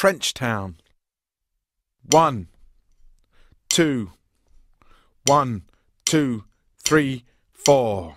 Trench Town. One, two, one, two, three, four.